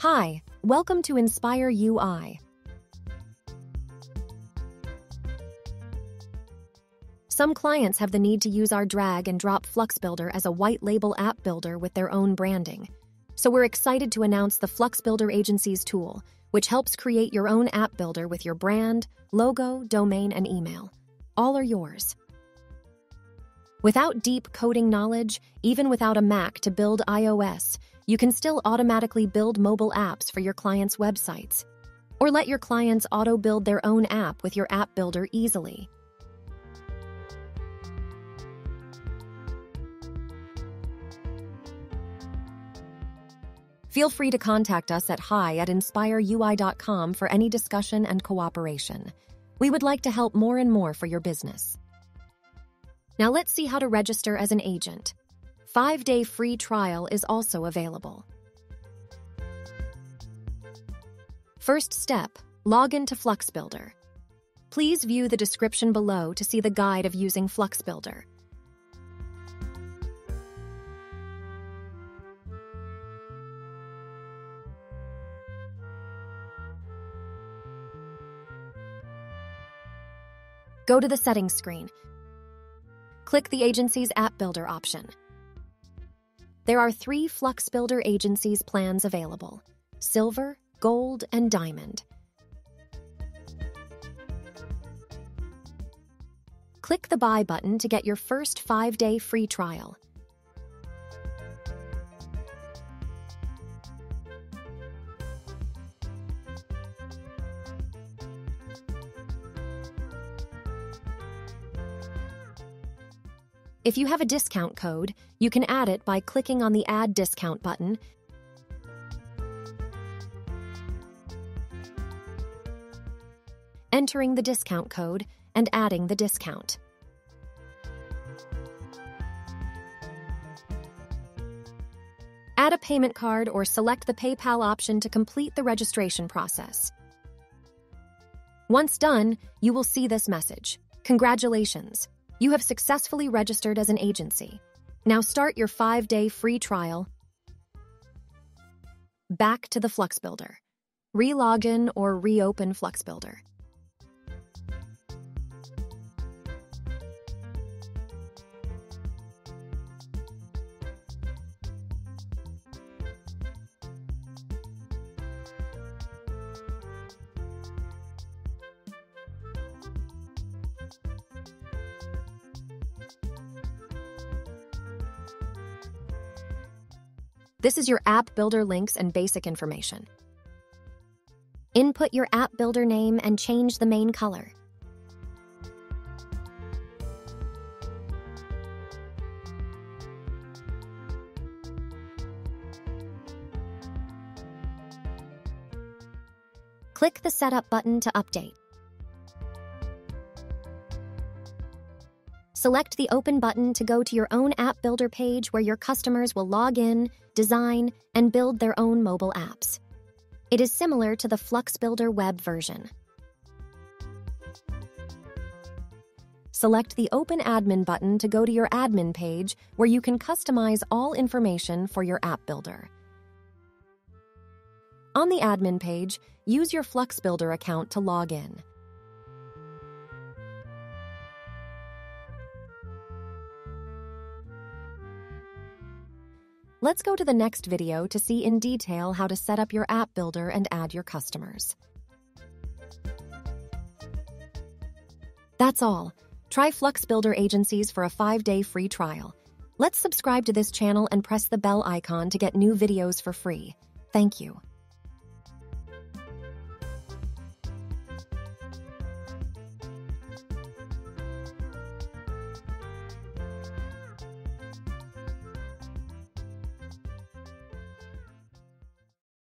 Hi, welcome to Inspire UI. Some clients have the need to use our drag and drop Flux Builder as a white label app builder with their own branding. So we're excited to announce the Flux Builder Agencies tool, which helps create your own app builder with your brand, logo, domain, and email. All are yours. Without deep coding knowledge, even without a Mac to build iOS, you can still automatically build mobile apps for your clients' websites. Or let your clients auto build their own app with your app builder easily. Feel free to contact us at hi at inspireui.com for any discussion and cooperation. We would like to help more and more for your business. Now let's see how to register as an agent. Five day free trial is also available. First step log into Flux Builder. Please view the description below to see the guide of using Flux Builder. Go to the Settings screen. Click the agency's App Builder option. There are three Flux Builder agencies plans available Silver, Gold, and Diamond. Click the Buy button to get your first five day free trial. If you have a discount code, you can add it by clicking on the Add Discount button. Entering the discount code and adding the discount. Add a payment card or select the PayPal option to complete the registration process. Once done, you will see this message Congratulations! You have successfully registered as an agency. Now start your five day free trial. Back to the Flux Builder. Relogin or reopen Flux Builder. This is your app builder links and basic information. Input your app builder name and change the main color. Click the Setup button to update. Select the Open button to go to your own app builder page where your customers will log in, design, and build their own mobile apps. It is similar to the Flux Builder web version. Select the Open Admin button to go to your admin page where you can customize all information for your app builder. On the admin page, use your Flux Builder account to log in. Let's go to the next video to see in detail how to set up your app builder and add your customers. That's all. Try Flux Builder Agencies for a 5-day free trial. Let's subscribe to this channel and press the bell icon to get new videos for free. Thank you.